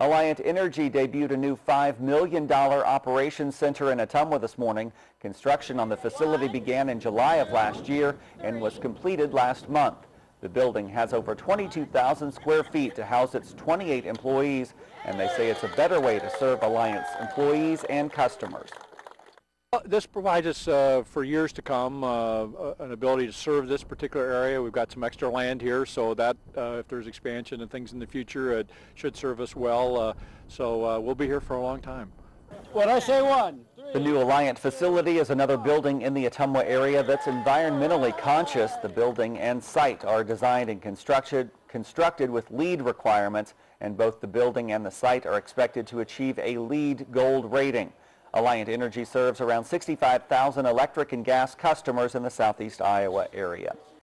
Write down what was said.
Alliant Energy debuted a new $5 million operations center in Ottumwa this morning. Construction on the facility began in July of last year and was completed last month. The building has over 22,000 square feet to house its 28 employees, and they say it's a better way to serve Alliant's employees and customers. Uh, This provides us uh, for years to come uh, uh, an ability to serve this particular area. We've got some extra land here, so that uh, if there's expansion and things in the future, it should serve us well. Uh, So uh, we'll be here for a long time. When I say one, The new Alliant facility is another building in the Ottumwa area that's environmentally conscious. The building and site are designed and constructed, constructed with LEED requirements, and both the building and the site are expected to achieve a LEED Gold rating. Alliant Energy serves around 65,000 electric and gas customers in the southeast Iowa area.